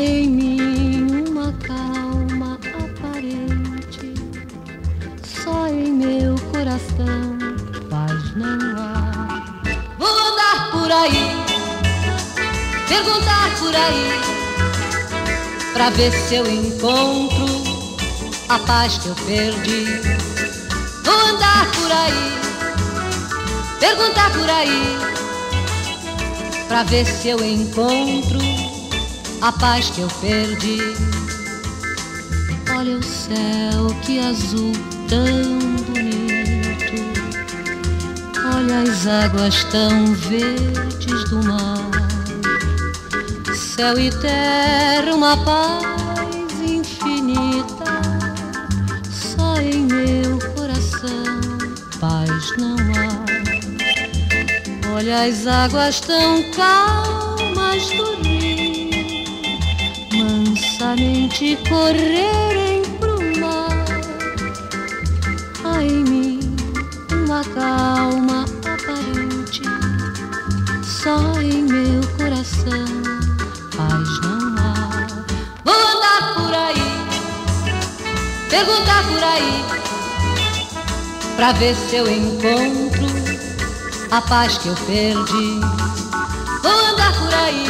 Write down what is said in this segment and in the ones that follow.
em mim uma calma aparente, só em meu coração paz não há. Vou andar por aí, perguntar por aí, pra ver se eu encontro a paz que eu perdi. Vou andar por aí, perguntar por aí, pra ver se eu encontro a paz que eu perdi. Olha o céu, que azul tão bonito. Olha as águas tão verdes do mar. Céu e terra, uma paz infinita. Só em meu coração paz não há. Olha as águas tão calmas do mansamente correrem pro mar. Há em mim uma calma aparente, só em meu coração paz não há. Vou andar por aí, perguntar por aí, pra ver se eu encontro a paz que eu perdi. Vou andar por aí,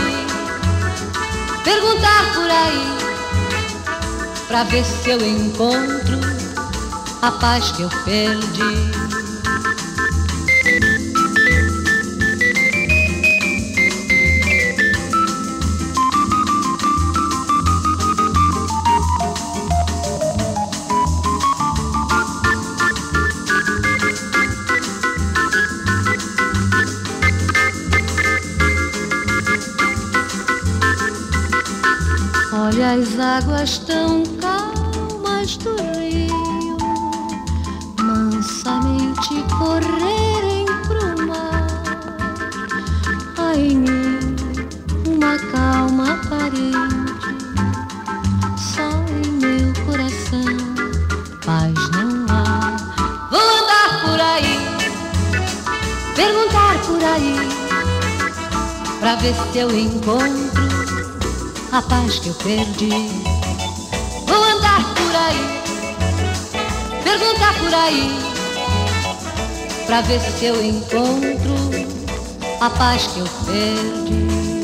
perguntar por aí, pra ver se eu encontro a paz que eu perdi. Olha as águas tão calmas do rio, mansamente correrem pro mar. Em mim uma calma aparente, só em meu coração paz não há. Vou andar por aí, perguntar por aí, pra ver se eu encontro a paz que eu perdi. Vou andar por aí, perguntar por aí, pra ver se eu encontro a paz que eu perdi.